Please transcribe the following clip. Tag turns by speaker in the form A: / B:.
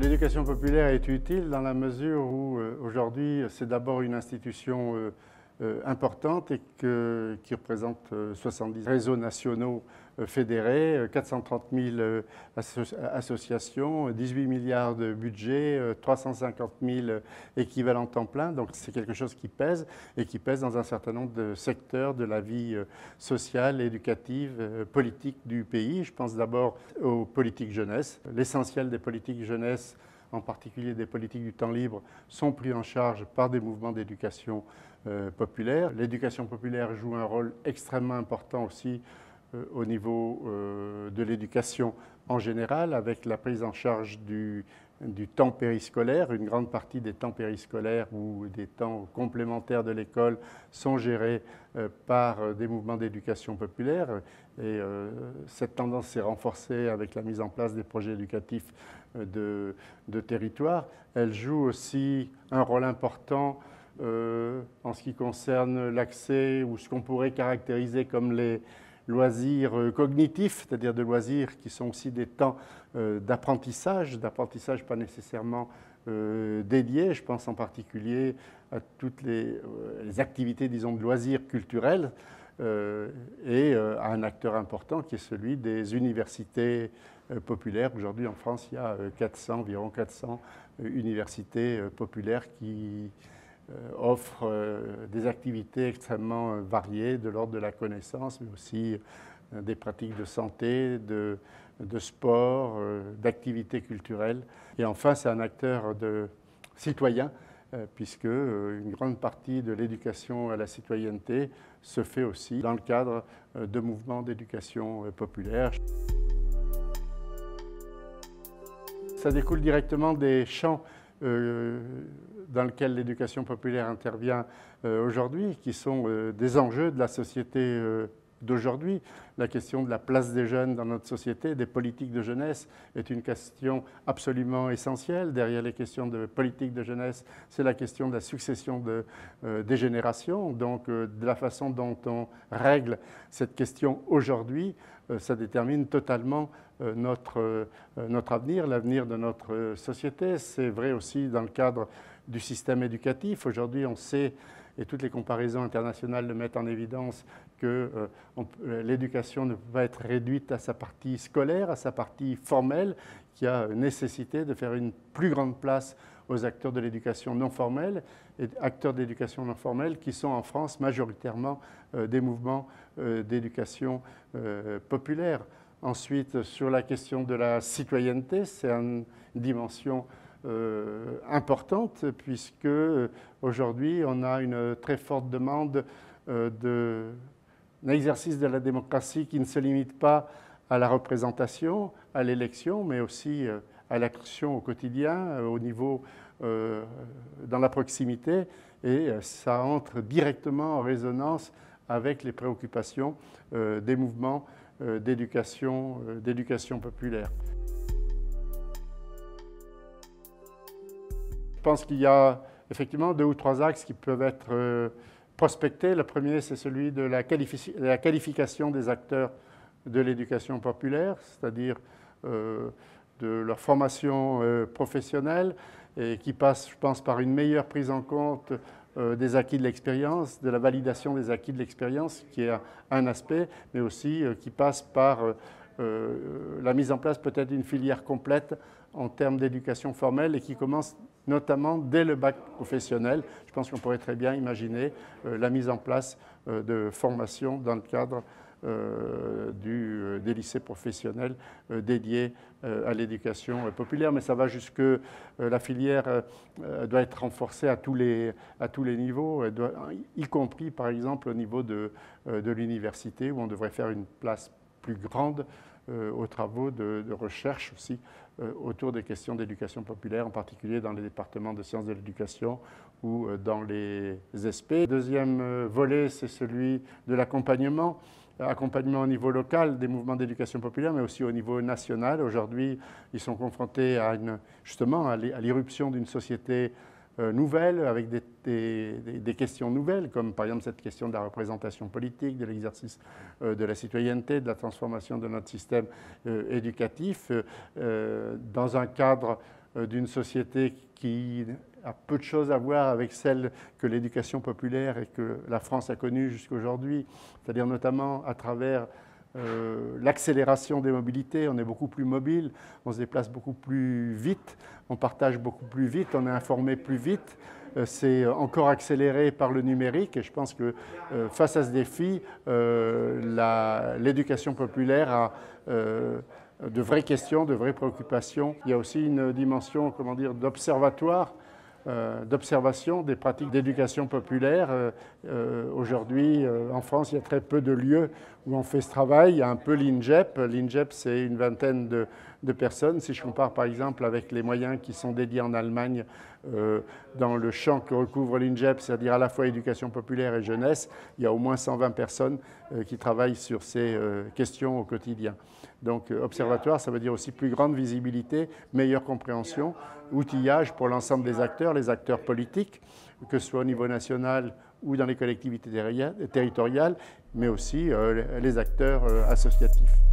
A: L'éducation populaire est utile dans la mesure où euh, aujourd'hui c'est d'abord une institution euh, importante et qui représente 70 réseaux nationaux fédérés, 430 000 associations, 18 milliards de budget, 350 000 équivalents temps plein. Donc c'est quelque chose qui pèse et qui pèse dans un certain nombre de secteurs de la vie sociale, éducative, politique du pays. Je pense d'abord aux politiques jeunesse. L'essentiel des politiques jeunesse en particulier des politiques du temps libre, sont pris en charge par des mouvements d'éducation euh, populaire. L'éducation populaire joue un rôle extrêmement important aussi au niveau euh, de l'éducation en général, avec la prise en charge du, temps périscolaire. Une grande partie des temps périscolaires ou des temps complémentaires de l'école sont gérés par des mouvements d'éducation populaire. Et cette tendance s'est renforcée avec la mise en place des projets éducatifs de, territoire. Elle joue aussi un rôle important euh, en ce qui concerne l'accès ou ce qu'on pourrait caractériser comme les loisirs euh, cognitifs, c'est-à-dire des loisirs qui sont aussi des temps euh, d'apprentissage, d'apprentissage pas nécessairement dédiés. Je pense en particulier à toutes les, activités, disons, de loisirs culturels et à un acteur important qui est celui des universités populaires. Aujourd'hui, en France, il y a 400, environ 400 universités populaires qui euh, offre euh, des activités extrêmement euh, variées de l'ordre de la connaissance, mais aussi des pratiques de santé, de, de sport, d'activités culturelles. Et enfin, c'est un acteur de citoyen, puisque une grande partie de l'éducation à la citoyenneté se fait aussi dans le cadre de mouvements d'éducation populaire. Ça découle directement des champs dans lequel l'éducation populaire intervient euh, aujourd'hui, qui sont euh, des enjeux de la société euh, d'aujourd'hui. La question de la place des jeunes dans notre société, des politiques de jeunesse, est une question absolument essentielle. Derrière les questions de politique de jeunesse, c'est la question de la succession de, des générations. Donc, de la façon dont on règle cette question aujourd'hui, ça détermine totalement notre, notre avenir, l'avenir de notre société. C'est vrai aussi dans le cadre du système éducatif. Aujourd'hui, on sait, et toutes les comparaisons internationales le mettent en évidence, que euh, euh, l'éducation ne peut pas être réduite à sa partie scolaire, à sa partie formelle, qui a nécessité de faire une plus grande place aux acteurs de l'éducation non formelle et acteurs d'éducation non formelle qui sont en France majoritairement euh, des mouvements d'éducation populaire. Ensuite, sur la question de la citoyenneté, c'est une dimension euh, importante puisque euh, aujourd'hui on a une très forte demande euh, d'un exercice de la démocratie qui ne se limite pas à la représentation, à l'élection, mais aussi à l'action au quotidien, au niveau, dans la proximité, et ça entre directement en résonance avec les préoccupations des mouvements d'éducation populaire. Pense qu'il y a effectivement deux ou trois axes qui peuvent être euh, prospectés. Le premier, c'est celui de la, qualification des acteurs de l'éducation populaire, c'est-à-dire euh, de leur formation euh, professionnelle, et qui passe, je pense, par une meilleure prise en compte des acquis de l'expérience, de la validation des acquis de l'expérience, qui est un aspect, mais aussi qui passe par la mise en place peut-être d'une filière complète en termes d'éducation formelle et qui commence notamment dès le bac professionnel. Je pense qu'on pourrait très bien imaginer euh, la mise en place euh, de formations dans le cadre euh, des lycées professionnels dédiés à l'éducation populaire, mais ça va jusque la filière doit être renforcée à tous les, à tous les niveaux, y compris par exemple au niveau de, de l'université où on devrait faire une place plus grande aux travaux de, recherche aussi euh, autour des questions d'éducation populaire, en particulier dans les départements de sciences de l'éducation ou euh, dans les SP. Deuxième euh, volet, c'est celui de l'accompagnement accompagnement au niveau local des mouvements d'éducation populaire, mais aussi au niveau national. Aujourd'hui, ils sont confrontés à une, justement à l'irruption d'une société euh, nouvelles, avec des, questions nouvelles, comme par exemple cette question de la représentation politique, de l'exercice euh, de la citoyenneté, de la transformation de notre système euh, éducatif, dans un cadre d'une société qui a peu de choses à voir avec celle que l'éducation populaire et que la France a connue jusqu'à aujourd'hui, c'est-à-dire notamment à travers euh, l'accélération des mobilités, on est beaucoup plus mobile, on se déplace beaucoup plus vite, on partage beaucoup plus vite, on est informé plus vite. Euh, c'est encore accéléré par le numérique et je pense que euh, face à ce défi, l'éducation populaire a de vraies questions, de vraies préoccupations. Il y a aussi une dimension, comment dire, d'observatoire euh, d'observation des pratiques d'éducation populaire. Euh, euh, aujourd'hui, en France, il y a très peu de lieux où on fait ce travail. Il y a un peu l'INGEP. L'INGEP, c'est une vingtaine de, de, personnes. Si je compare par exemple avec les moyens qui sont dédiés en Allemagne dans le champ que recouvre l'INGEP, c'est-à-dire à la fois éducation populaire et jeunesse, il y a au moins 120 personnes qui travaillent sur ces questions au quotidien. Donc observatoire, ça veut dire aussi plus grande visibilité, meilleure compréhension, outillage pour l'ensemble des acteurs, les acteurs politiques, que ce soit au niveau national ou dans les collectivités territoriales, mais aussi euh, les acteurs euh, associatifs.